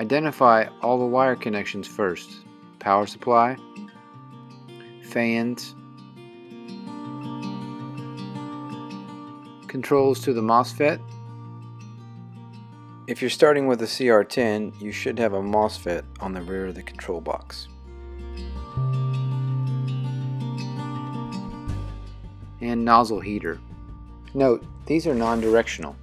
Identify all the wire connections first. Power supply, fans, controls to the MOSFET. If you're starting with a CR10, you should have a MOSFET on the rear of the control box. And nozzle heater. Note, these are non-directional.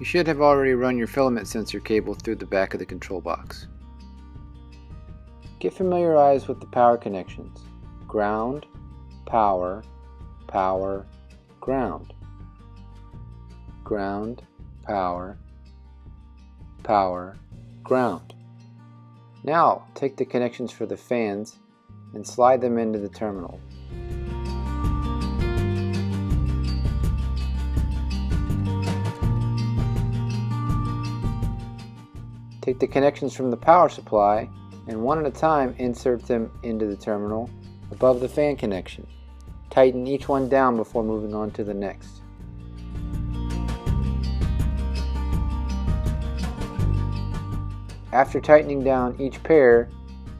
You should have already run your filament sensor cable through the back of the control box. Get familiarized with the power connections. Ground, power, power, ground. Ground, power, power, ground. Now take the connections for the fans and slide them into the terminal. Take the connections from the power supply and one at a time insert them into the terminal above the fan connection. Tighten each one down before moving on to the next. After tightening down each pair,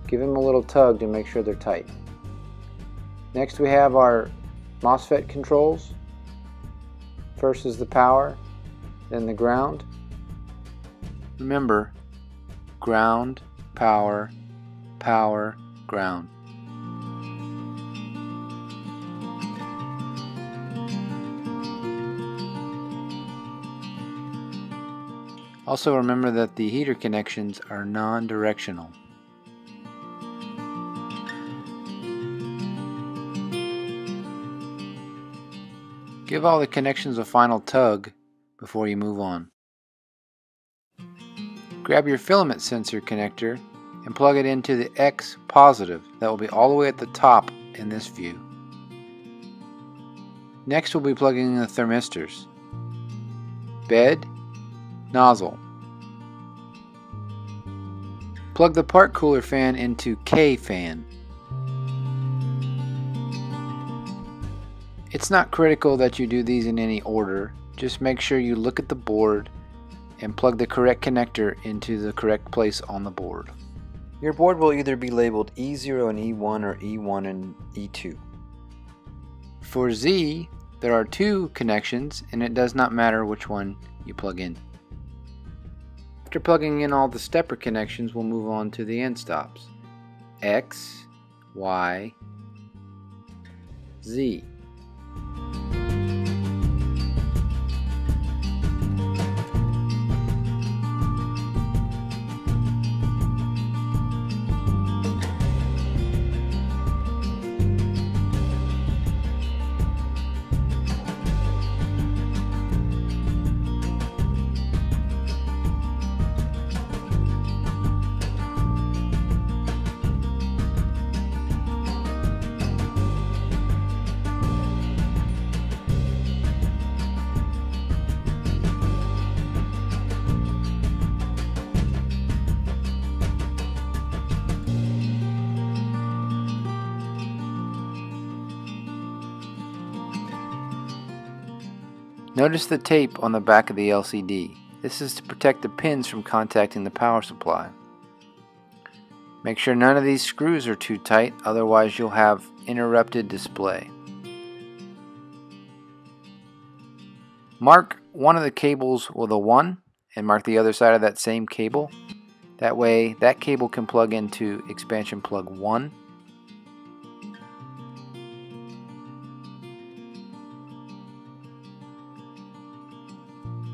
give them a little tug to make sure they're tight. Next we have our MOSFET controls. First is the power, then the ground. Remember, ground, power, power, ground. Also remember that the heater connections are non-directional. Give all the connections a final tug before you move on. Grab your filament sensor connector and plug it into the X positive that will be all the way at the top in this view. Next we'll be plugging in the thermistors. Bed, nozzle. Plug the part cooler fan into K fan. It's not critical that you do these in any order, just make sure you look at the board and plug the correct connector into the correct place on the board. Your board will either be labeled E0 and E1 or E1 and E2. For Z, there are two connections and it does not matter which one you plug in. After plugging in all the stepper connections, we'll move on to the end stops. X, Y, Z. Notice the tape on the back of the LCD. This is to protect the pins from contacting the power supply. Make sure none of these screws are too tight, otherwise you'll have interrupted display. Mark one of the cables with a 1 and mark the other side of that same cable. That way that cable can plug into expansion plug 1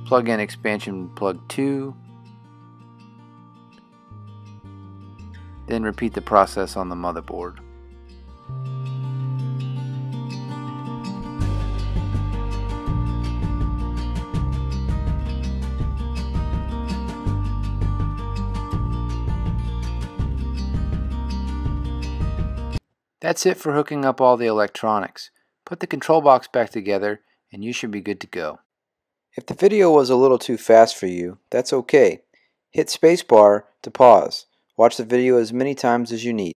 plug in expansion plug 2 then repeat the process on the motherboard. That's it for hooking up all the electronics. Put the control box back together and you should be good to go. If the video was a little too fast for you, that's okay. Hit spacebar to pause. Watch the video as many times as you need.